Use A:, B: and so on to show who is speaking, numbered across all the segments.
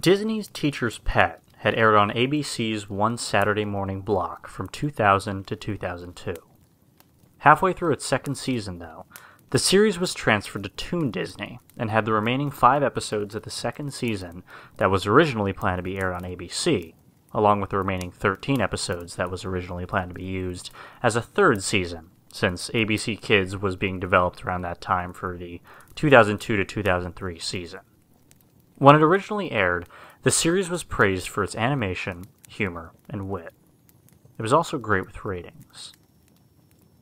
A: Disney's Teacher's Pet had aired on ABC's One Saturday Morning block from 2000 to 2002. Halfway through its second season, though, the series was transferred to Toon Disney and had the remaining five episodes of the second season that was originally planned to be aired on ABC, along with the remaining 13 episodes that was originally planned to be used as a third season, since ABC Kids was being developed around that time for the 2002 to 2003 season. When it originally aired, the series was praised for its animation, humor, and wit. It was also great with ratings.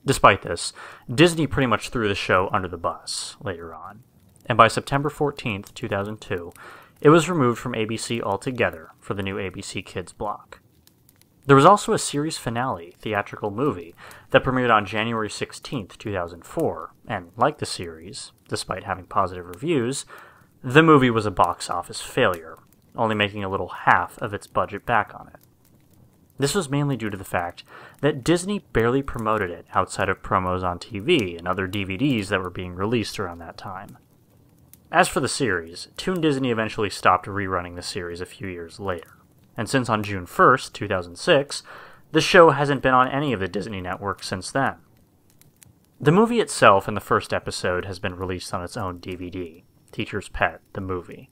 A: Despite this, Disney pretty much threw the show under the bus later on, and by September 14th, 2002, it was removed from ABC altogether for the new ABC Kids block. There was also a series finale theatrical movie that premiered on January 16th, 2004, and like the series, despite having positive reviews, the movie was a box office failure, only making a little half of its budget back on it. This was mainly due to the fact that Disney barely promoted it outside of promos on TV and other DVDs that were being released around that time. As for the series, Toon Disney eventually stopped rerunning the series a few years later, and since on June 1st, 2006, the show hasn't been on any of the Disney networks since then. The movie itself in the first episode has been released on its own DVD, Teacher's Pet, the movie.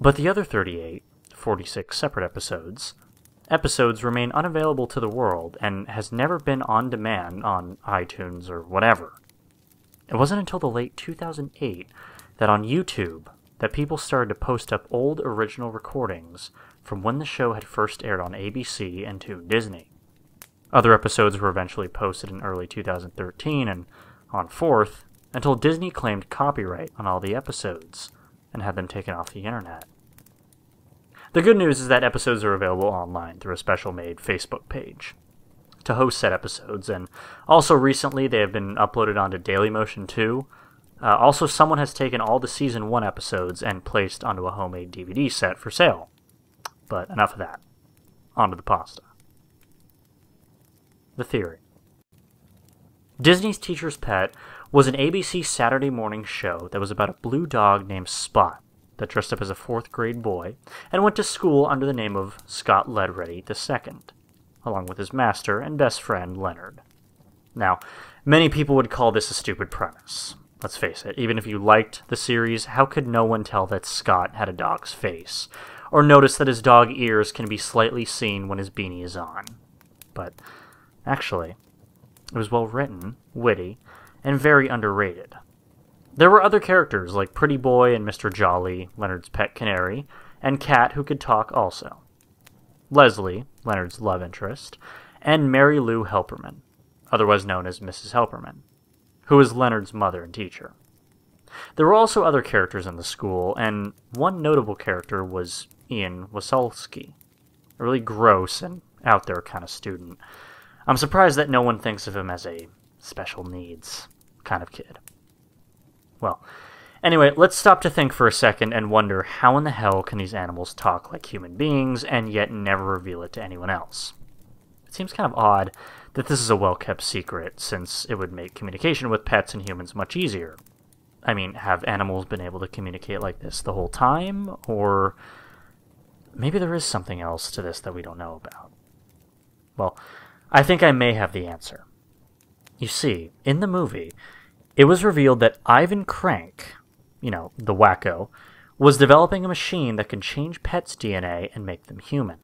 A: But the other 38, 46 separate episodes, episodes remain unavailable to the world and has never been on demand on iTunes or whatever. It wasn't until the late 2008 that on YouTube that people started to post up old original recordings from when the show had first aired on ABC and Toon Disney. Other episodes were eventually posted in early 2013 and on 4th, until Disney claimed copyright on all the episodes and had them taken off the internet. The good news is that episodes are available online through a special made Facebook page to host said episodes, and also recently they have been uploaded onto Dailymotion too. Uh, also, someone has taken all the season 1 episodes and placed onto a homemade DVD set for sale. But enough of that. Onto the pasta. The theory Disney's Teacher's Pet was an ABC Saturday morning show that was about a blue dog named Spot that dressed up as a fourth grade boy and went to school under the name of Scott Leadready II, along with his master and best friend Leonard. Now, many people would call this a stupid premise. Let's face it, even if you liked the series, how could no one tell that Scott had a dog's face? Or notice that his dog ears can be slightly seen when his beanie is on? But, actually, it was well written, witty, and very underrated. There were other characters like Pretty Boy and Mr. Jolly, Leonard's pet canary, and Cat who could talk also. Leslie, Leonard's love interest, and Mary Lou Helperman, otherwise known as Mrs. Helperman, who was Leonard's mother and teacher. There were also other characters in the school, and one notable character was Ian Wazselewski, a really gross and out there kind of student. I'm surprised that no one thinks of him as a special needs kind of kid. Well, anyway, let's stop to think for a second and wonder how in the hell can these animals talk like human beings and yet never reveal it to anyone else? It seems kind of odd that this is a well kept secret, since it would make communication with pets and humans much easier. I mean, have animals been able to communicate like this the whole time? Or maybe there is something else to this that we don't know about? Well, I think I may have the answer. You see, in the movie, it was revealed that Ivan Krank, you know, the wacko, was developing a machine that can change pets' DNA and make them human.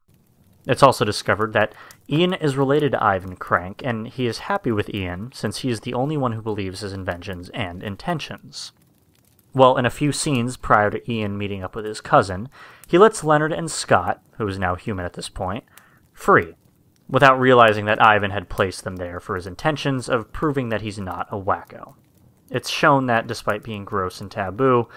A: It's also discovered that Ian is related to Ivan Krank, and he is happy with Ian since he is the only one who believes his inventions and intentions. Well, in a few scenes prior to Ian meeting up with his cousin, he lets Leonard and Scott, who is now human at this point, free without realizing that Ivan had placed them there for his intentions of proving that he's not a wacko. It's shown that, despite being gross and taboo,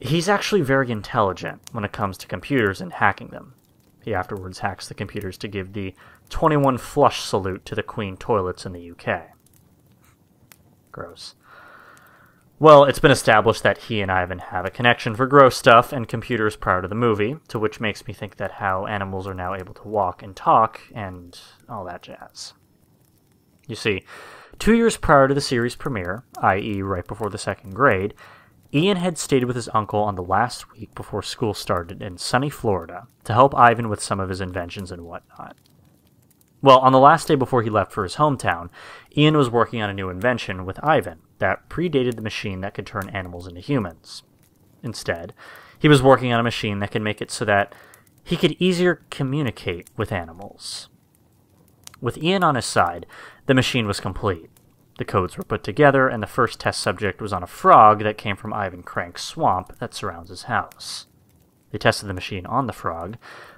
A: he's actually very intelligent when it comes to computers and hacking them. He afterwards hacks the computers to give the 21 flush salute to the Queen toilets in the UK. Gross. Well, it's been established that he and Ivan have a connection for gross stuff and computers prior to the movie, to which makes me think that how animals are now able to walk and talk and all that jazz. You see, two years prior to the series premiere, i.e., right before the second grade, Ian had stayed with his uncle on the last week before school started in sunny Florida to help Ivan with some of his inventions and whatnot. Well, on the last day before he left for his hometown, Ian was working on a new invention with Ivan that predated the machine that could turn animals into humans. Instead, he was working on a machine that could make it so that he could easier communicate with animals. With Ian on his side, the machine was complete. The codes were put together, and the first test subject was on a frog that came from Ivan Krank's swamp that surrounds his house. They tested the machine on the frog,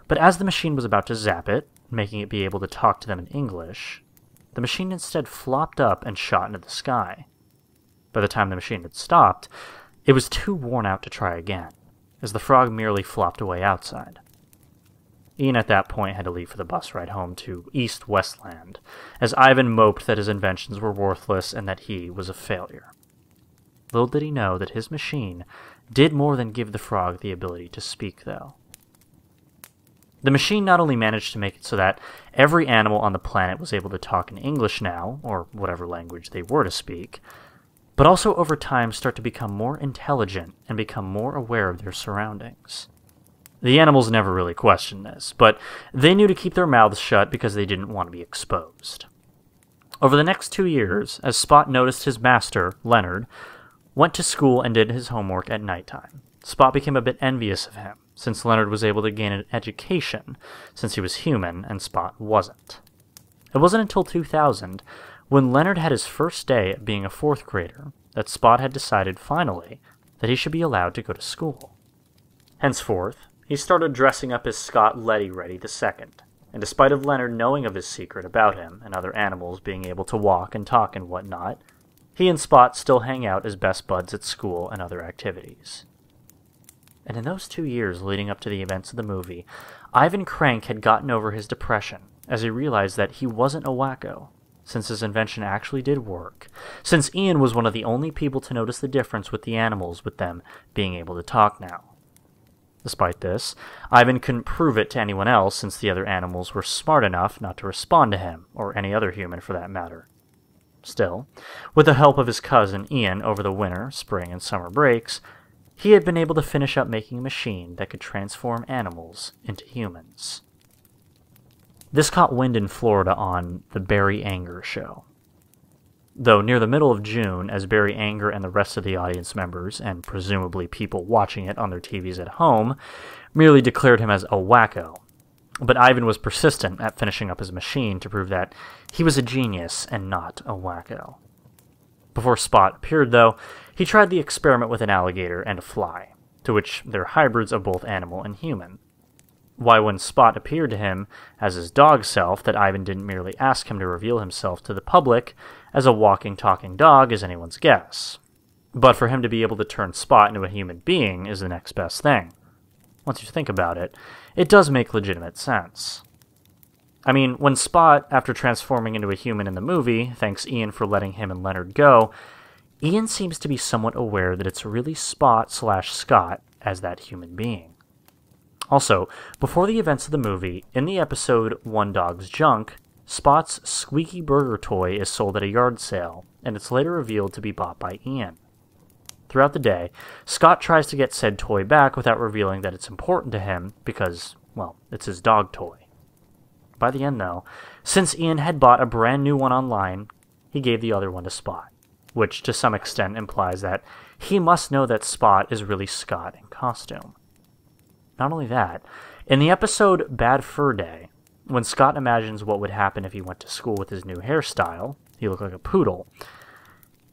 A: but as the machine was about to zap it, making it be able to talk to them in English, the machine instead flopped up and shot into the sky. By the time the machine had stopped, it was too worn out to try again, as the frog merely flopped away outside. Ian at that point had to leave for the bus ride home to East Westland, as Ivan moped that his inventions were worthless and that he was a failure. Little did he know that his machine did more than give the frog the ability to speak, though. The machine not only managed to make it so that every animal on the planet was able to talk in English now, or whatever language they were to speak, but also over time start to become more intelligent and become more aware of their surroundings. The animals never really questioned this, but they knew to keep their mouths shut because they didn't want to be exposed. Over the next two years, as Spot noticed his master, Leonard, went to school and did his homework at nighttime, Spot became a bit envious of him, since Leonard was able to gain an education, since he was human and Spot wasn't. It wasn't until 2000, when Leonard had his first day at being a fourth grader, that Spot had decided finally that he should be allowed to go to school. Henceforth, he started dressing up as Scott Letty Ready II, and despite of Leonard knowing of his secret about him and other animals being able to walk and talk and whatnot, he and Spot still hang out as best buds at school and other activities. And in those two years leading up to the events of the movie, Ivan Krank had gotten over his depression as he realized that he wasn't a wacko, since his invention actually did work, since Ian was one of the only people to notice the difference with the animals with them being able to talk now. Despite this, Ivan couldn't prove it to anyone else since the other animals were smart enough not to respond to him, or any other human for that matter. Still, with the help of his cousin Ian over the winter, spring, and summer breaks, he had been able to finish up making a machine that could transform animals into humans. This caught wind in Florida on The Barry Anger Show. Though near the middle of June, as Barry Anger and the rest of the audience members, and presumably people watching it on their TVs at home, merely declared him as a wacko. But Ivan was persistent at finishing up his machine to prove that he was a genius and not a wacko. Before Spot appeared, though, he tried the experiment with an alligator and a fly, to which they're hybrids of both animal and human. Why, when Spot appeared to him as his dog self, that Ivan didn't merely ask him to reveal himself to the public as a walking, talking dog is anyone's guess. But for him to be able to turn Spot into a human being is the next best thing. Once you think about it, it does make legitimate sense. I mean, when Spot, after transforming into a human in the movie, thanks Ian for letting him and Leonard go, Ian seems to be somewhat aware that it's really Spot slash Scott as that human being. Also, before the events of the movie, in the episode One Dog's Junk, Spot's squeaky burger toy is sold at a yard sale, and it's later revealed to be bought by Ian. Throughout the day, Scott tries to get said toy back without revealing that it's important to him because, well, it's his dog toy. By the end, though, since Ian had bought a brand new one online, he gave the other one to Spot, which to some extent implies that he must know that Spot is really Scott in costume. Not only that, in the episode Bad Fur Day, when Scott imagines what would happen if he went to school with his new hairstyle, he looked like a poodle.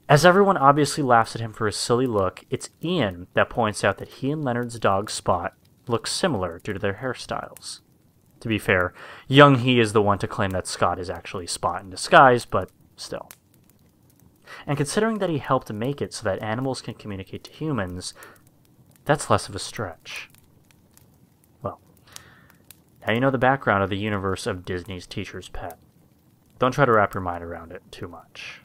A: As everyone obviously laughs at him for his silly look, it's Ian that points out that he and Leonard's dog Spot look similar due to their hairstyles. To be fair, young he is the one to claim that Scott is actually Spot in disguise, but still. And considering that he helped make it so that animals can communicate to humans, that's less of a stretch. Well, now you know the background of the universe of Disney's Teacher's Pet. Don't try to wrap your mind around it too much.